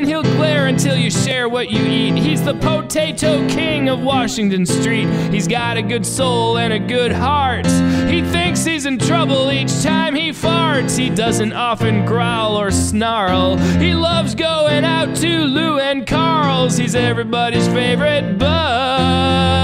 then he'll glare until you share what you eat. He's the potato king of Washington Street. He's got a good soul and a good heart. He thinks he's in trouble each time he farts. He doesn't often growl or snarl. He loves going out to Lou and Carl's. He's everybody's favorite bud.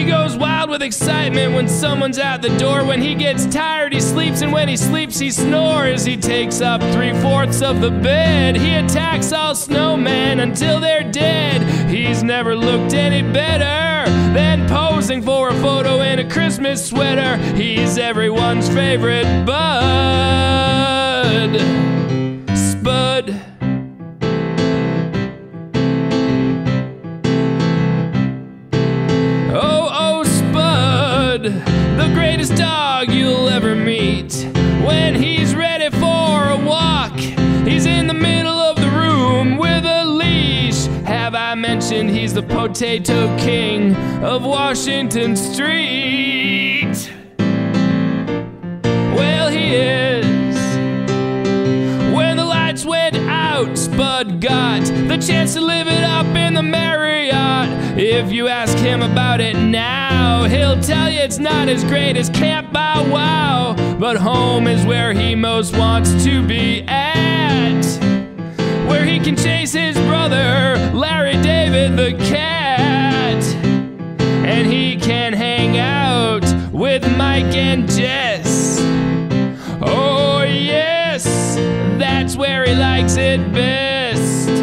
He goes wild with excitement when someone's at the door. When he gets tired, he sleeps, and when he sleeps, he snores. He takes up three fourths of the bed. He attacks all snowmen until they're dead. He's never looked any better than posing for a photo in a Christmas sweater. He's everyone's favorite bud. The greatest dog you'll ever meet. When he's ready for a walk, he's in the middle of the room with a leash. Have I mentioned he's the potato king of Washington Street? Spud got the chance to live it up in the Marriott. If you ask him about it now, he'll tell you it's not as great as Camp Bow Wow. But home is where he most wants to be at. Where he can chase his brother, Larry David the cat. And he can hang out with Mike and Jess. likes it best.